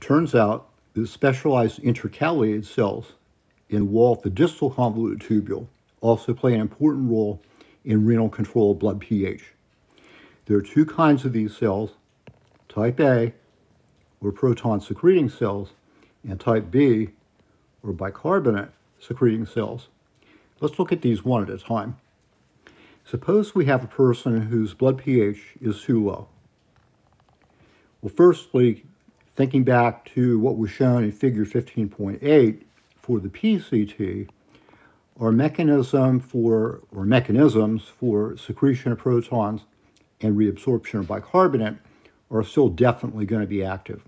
It turns out that specialized intercalated cells in the wall of the distal convoluted tubule also play an important role in renal control of blood pH. There are two kinds of these cells, type A, or proton secreting cells, and type B, or bicarbonate secreting cells. Let's look at these one at a time. Suppose we have a person whose blood pH is too low. Well, firstly, thinking back to what was shown in figure 15.8 for the PCT, our mechanism for, or mechanisms for secretion of protons and reabsorption of bicarbonate are still definitely going to be active.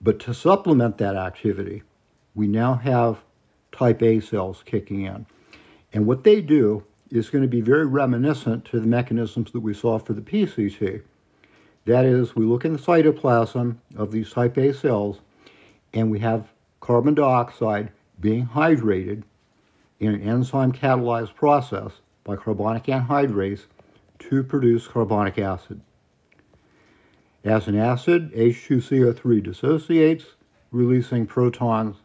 But to supplement that activity, we now have type A cells kicking in. And what they do is going to be very reminiscent to the mechanisms that we saw for the PCT. That is, we look in the cytoplasm of these type A cells and we have carbon dioxide being hydrated in an enzyme catalyzed process by carbonic anhydrase to produce carbonic acid. As an acid, H2CO3 dissociates, releasing protons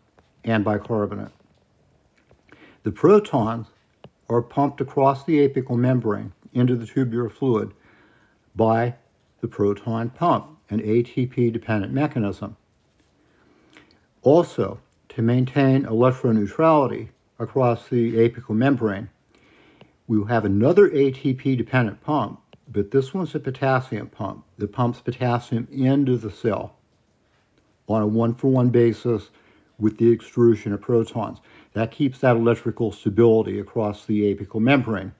and bicarbonate. The protons are pumped across the apical membrane into the tubular fluid by the proton pump, an ATP-dependent mechanism. Also, to maintain electroneutrality across the apical membrane, we have another ATP-dependent pump, but this one's a potassium pump that pumps potassium into the cell on a one-for-one -one basis with the extrusion of protons. That keeps that electrical stability across the apical membrane.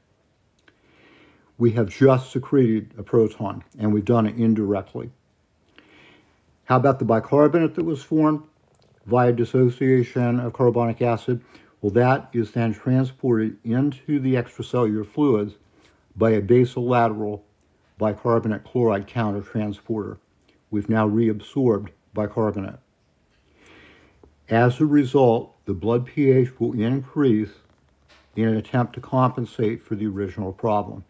We have just secreted a proton, and we've done it indirectly. How about the bicarbonate that was formed via dissociation of carbonic acid? Well, that is then transported into the extracellular fluids by a basolateral bicarbonate chloride countertransporter. We've now reabsorbed bicarbonate. As a result, the blood pH will increase in an attempt to compensate for the original problem.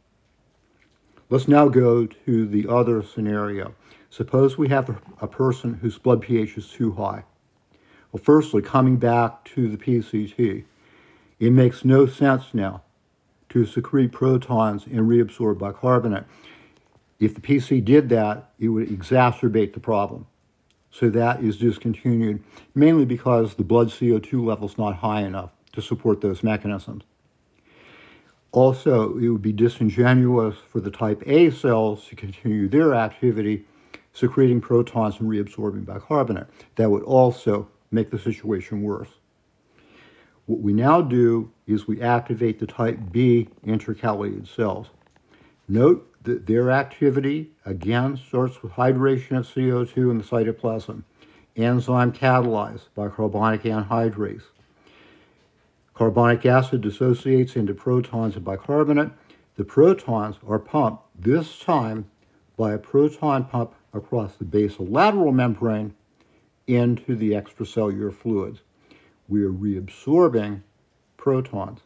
Let's now go to the other scenario. Suppose we have a, person whose blood pH is too high. Well, firstly, coming back to the PCT, it makes no sense now to secrete protons and reabsorb bicarbonate. If the PC did that, it would exacerbate the problem. So that is discontinued, mainly because the blood CO2 level is not high enough to support those mechanisms. Also, it would be disingenuous for the type A cells to continue their activity secreting protons and reabsorbing bicarbonate. That would also make the situation worse. What we now do is we activate the type B intercalated cells. Note that their activity, again, starts with hydration of CO2 in the cytoplasm, enzyme catalyzed by carbonic anhydrase. Carbonic acid dissociates into protons and bicarbonate. The protons are pumped, this time by a proton pump across the basolateral membrane into the extracellular fluids. We are reabsorbing protons.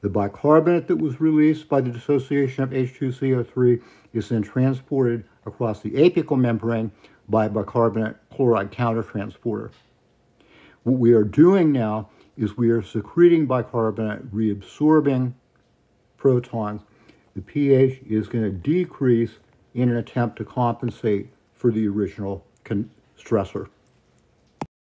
The bicarbonate that was released by the dissociation of H2CO3 is then transported across the apical membrane by a bicarbonate chloride countertransporter. What we are doing now is we are secreting bicarbonate, reabsorbing protons. The pH is going to decrease in an attempt to compensate for the original stressor.